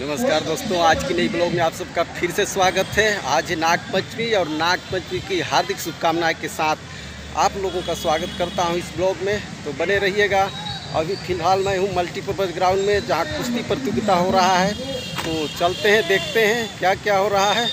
नमस्कार दोस्तों, आज की नई ब्लॉग में आप सबका फिर से स्वागत है। आज नाग पंचमी और नाग पंचमी की हार्दिक शुभकामनाएँ के साथ आप लोगों का स्वागत करता हूँ इस ब्लॉग में। तो बने रहिएगा। अभी फ़िलहाल मैं हूँ मल्टीपर्पज़ ग्राउंड में, जहाँ कुश्ती प्रतियोगिता हो रहा है। तो चलते हैं, देखते हैं क्या क्या हो रहा है।